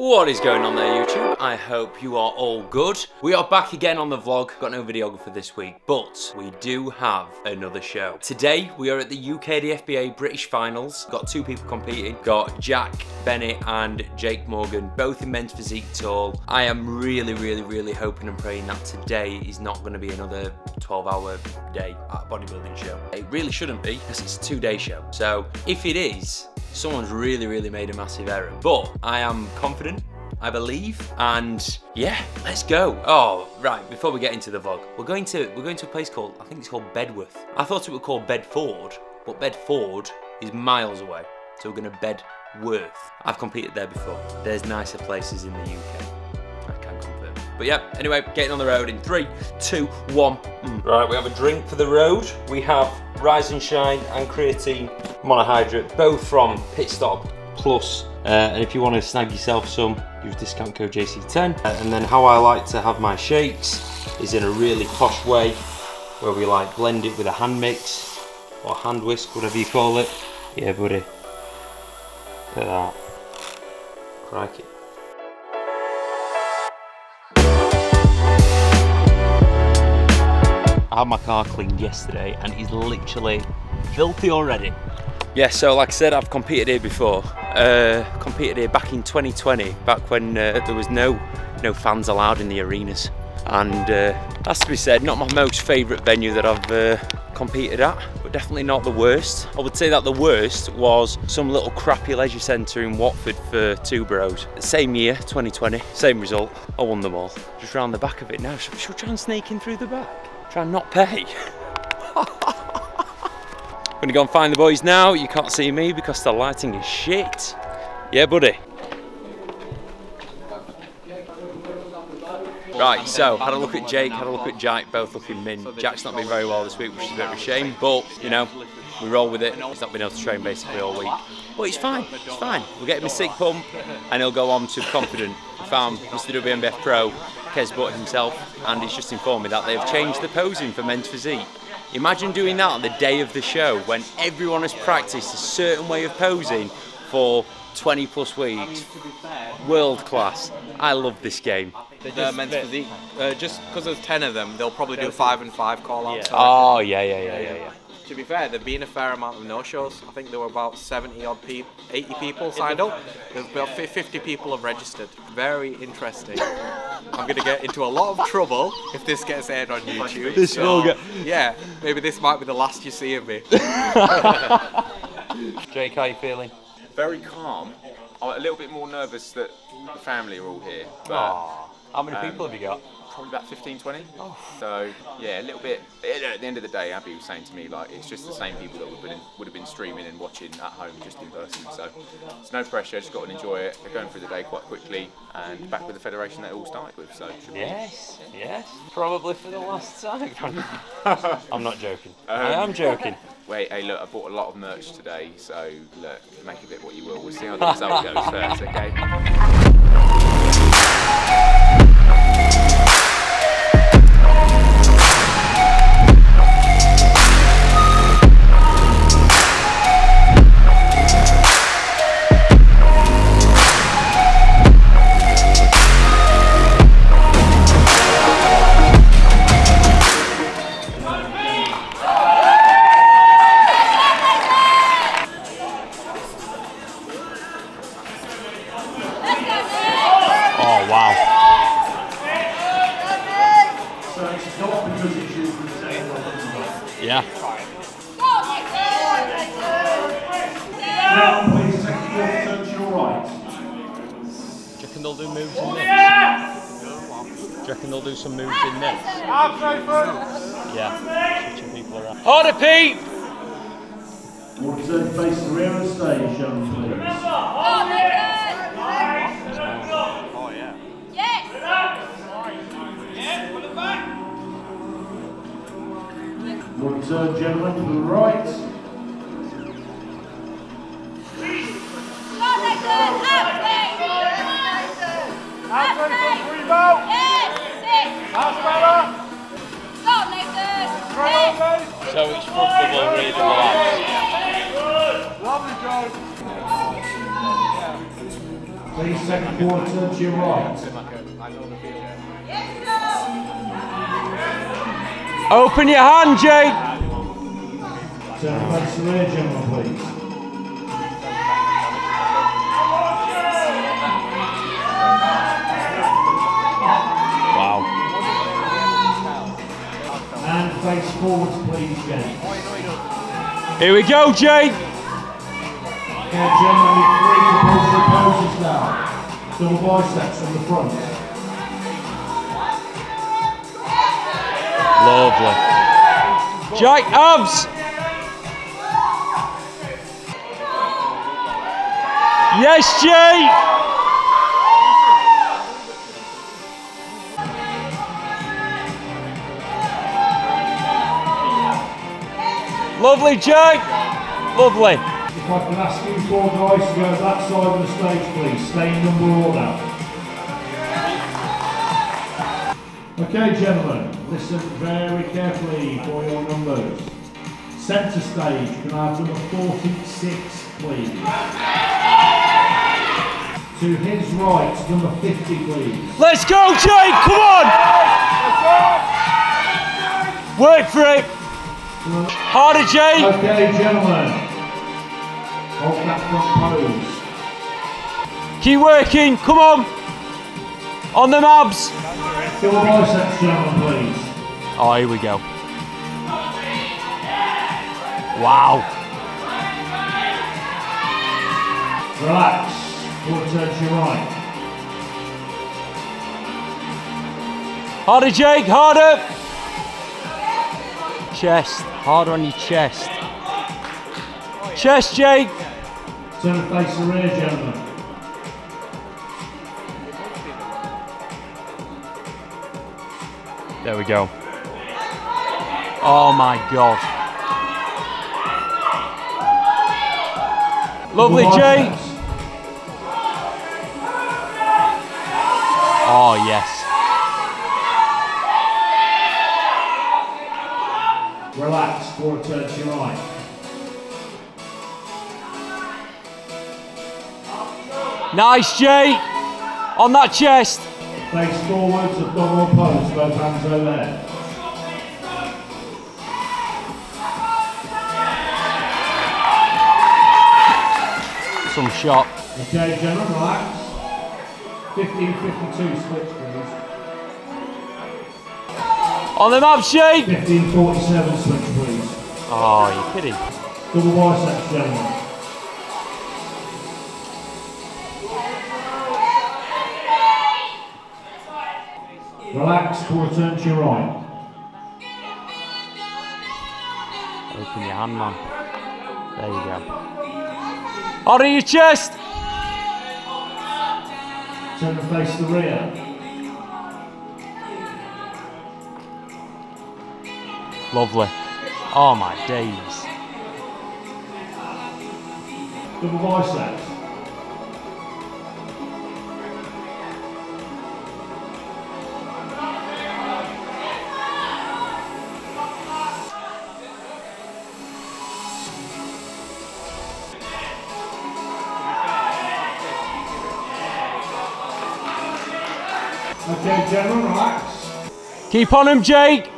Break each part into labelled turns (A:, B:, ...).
A: What is going on there YouTube? I hope you are all good. We are back again on the vlog. Got no videographer this week, but we do have another show. Today we are at the UK DFBA British Finals. Got two people competing. Got Jack Bennett and Jake Morgan, both in men's physique tall. I am really, really, really hoping and praying that today is not going to be another 12 hour day at bodybuilding show. It really shouldn't be because it's a two day show. So if it is, someone's really, really made a massive error. But I am confident I believe. And yeah, let's go. Oh, right, before we get into the vlog, we're going to we're going to a place called I think it's called Bedworth. I thought it was called Bedford, but Bedford is miles away. So we're gonna Bedworth. I've competed there before. There's nicer places in the UK. But yeah, anyway, getting on the road in three, two, one. Mm. Right, we have a drink for the road. We have Rise and Shine and Creatine Monohydrate, both from Pit Stop Plus. Uh, and if you want to snag yourself some, use discount code JC10. Uh, and then how I like to have my shakes is in a really posh way, where we like blend it with a hand mix or hand whisk, whatever you call it. Yeah, buddy. Look at that. Crikey. I had my car cleaned yesterday and it's literally filthy already. Yeah, so like I said, I've competed here before. Uh, competed here back in 2020, back when uh, there was no no fans allowed in the arenas. And uh, has to be said, not my most favourite venue that I've uh, competed at, but definitely not the worst. I would say that the worst was some little crappy leisure centre in Watford for two bros. Same year, 2020, same result. I won them all. Just round the back of it now. Should, should we try and sneak in through the back? Try and not pay? I'm Gonna go and find the boys now. You can't see me because the lighting is shit. Yeah, buddy. Right, so had a look at Jake, had a look at Jack, both looking mint. Jack's not been very well this week, which is a bit of a shame, but you know, we roll with it. He's not been able to train basically all week. But he's fine, he's fine. We'll get him a sick pump and he'll go on to confident. Found Mr. WNBF Pro, Kes Butt himself, and he's just informed me that they've changed the posing for men's physique. Imagine doing that on the day of the show when everyone has practiced a certain way of posing for 20 plus weeks. World class. I love this game.
B: The men's physique, uh, just because there's 10 of them, they'll probably do 5 and 5 call outs.
A: Yeah. Oh, yeah, yeah, yeah, yeah, yeah.
B: To be fair, there've been a fair amount of no-shows. I think there were about 70 odd people, 80 people signed up. There's about 50 people have registered. Very interesting. I'm going to get into a lot of trouble if this gets aired on YouTube.
A: This so, will get...
B: Yeah, maybe this might be the last you see of me.
A: Jake, how are you feeling?
C: Very calm. I'm a little bit more nervous that the family are all here. But,
A: Aww. How many
C: um,
A: people have you got?
C: Probably about 15, 20. Oh. So yeah, a little bit. At the end of the day, Abby was saying to me like it's just the same people that would have been, would have been streaming and watching at home just in person. So it's no pressure. Just got to enjoy it. They're going through the day quite quickly and back with the federation that it all started with. So
A: yes, be... yes, probably for the last time. I'm not joking. Um, I am joking.
C: Wait, hey, look, I bought a lot of merch today, so look, make of it what you will. We'll see how the result goes first, okay?
A: Yeah.
D: Now, please take your to your right.
A: Do you reckon they'll do moves in this? Do you reckon they'll do some moves in this? Yeah. Switching people around. Harder, Pete!
D: Your turn face the rear of the stage, young please. Your turn, gentlemen, to the right.
A: So it's football really relaxed.
D: Lovely, Joe. Please second quarter to your right.
A: Open your hand, Jake.
D: Turn and face the rear, gentlemen, please.
A: Wow.
D: And face forwards, please, James.
A: Here we go, Jake.
D: Gentlemen, with three compulsory poses now. Double biceps from the front.
A: Lovely. Jake. Yes, Jake. Lovely, Jake. Lovely.
D: If I can ask you four guys to go that side of the stage, please. Stay in number order. Okay, gentlemen, listen very carefully for your numbers. Centre stage, can I have number 46, please? To his right, number 50, please.
A: Let's go, Jake. Come on. Work for it. Harder, Jake.
D: Okay, gentlemen. Hold that front pose.
A: Keep working. Come on. On the abs.
D: Double biceps, gentlemen, please.
A: Oh, here we go. Wow.
D: Relax. Forward turn to your right.
A: Harder, Jake. Harder. Chest. Harder on your chest. Chest, Jake.
D: Turn face the rear, gentlemen.
A: There we go. Oh my god. Lovely,
D: Jay.
A: Oh, yes.
D: Relax. Forward turn to your right.
A: Nice, Jay. On that chest.
D: Face forwards, abdominal pose, both hands over there.
A: Some shot.
D: Okay, gentlemen, relax. 1552 switch, please.
A: On them abs, Jake.
D: 1547 switch, please.
A: Oh, you're kidding.
D: Double biceps, gentlemen. Relax, turn to your right.
A: Open your hand, man. There you go. Harder your chest.
D: Turn and face to the rear.
A: Lovely. Oh my days.
D: Double biceps. Okay, gentlemen, relax.
A: Keep on him, Jake.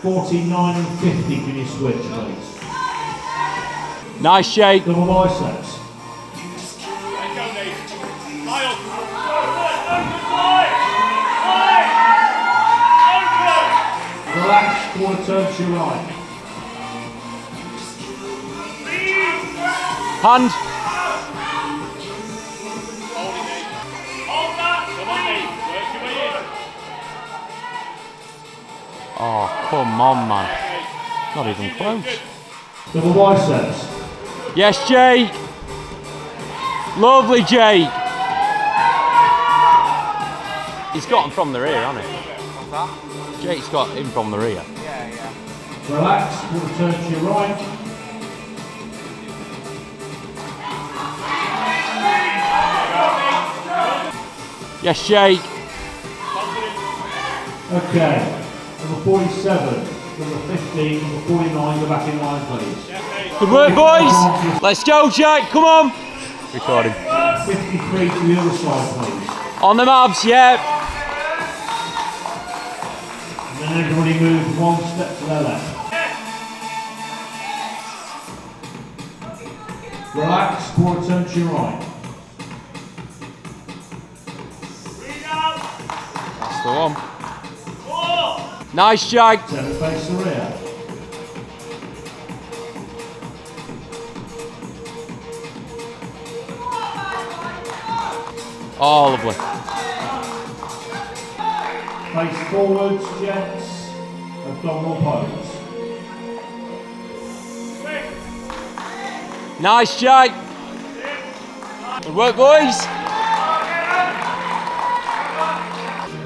D: 49 and 50, can you switch, please?
A: Nice, Jake.
D: Double biceps. Relax, quarter turn to your right.
A: Hand. Oh, come on, man. Not even close.
D: Double biceps.
A: Yes, Jake. Lovely, Jake. He's got him from the rear, hasn't he?
B: What's that?
A: Jake's got him from the rear.
B: Yeah, yeah.
D: Relax, quarter turn to your right.
A: Yes, Jake.
D: Okay. Number 47, number 15, number 49, go back in line, please.
A: Good work, boys. Let's go, Jack. Come on. Recording.
D: 53 to the other side, please.
A: On the mobs, yeah.
D: And then everybody move one step to their left. Relax, core attention right.
A: That's the one. Nice.
D: Seven face the rear.
A: Oh, lovely.
D: Face forwards, gents. Abdominal pose.
A: Nice, Jag. Good work, boys.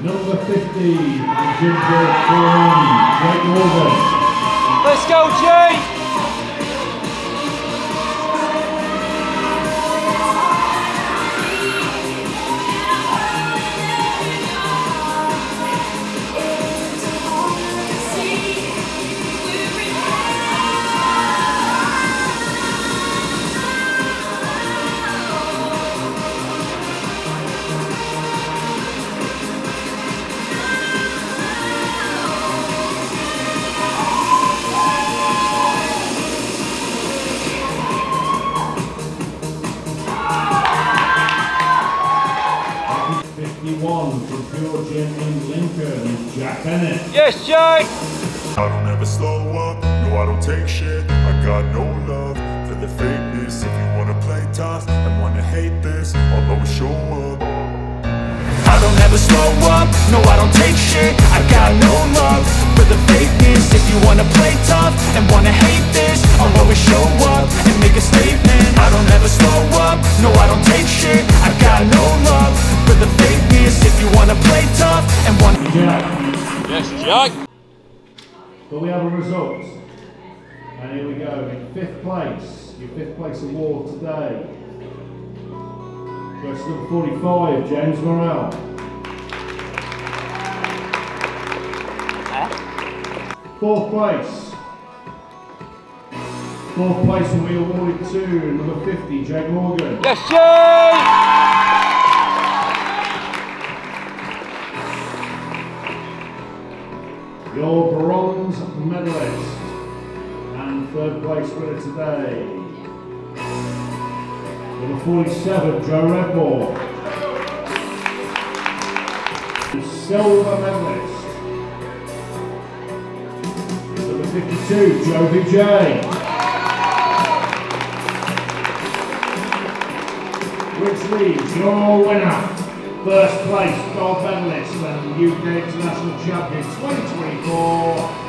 D: Number 50, the Ginger Queen, Jake Morgan.
A: Let's go, Jay.
D: Fifty-one from Pure Gym in Lincoln is Jack Bennett.
A: Yes, Jay.
E: I don't ever slow up, no I don't take shit. I got no love for the fakeness. If you wanna play tough and wanna hate this I'll always show up.
F: I don't ever slow up, no I don't take shit. I got no love for the fakeness. If you wanna play tough and wanna hate this I'll always show
D: But we have a result. And here we go. In fifth place, your fifth place award today. Goes number 45, James Morrell. Fourth place. Fourth place will be awarded to number 50, Jake Morgan.
A: Yes, Jay.
D: Your bronze medalist and third place winner today. Number 47, Joe Redmore. Silver medalist. Number 52, Joe Vijay. Which leaves your winner, first place gold medalist and UK International Champion 2024,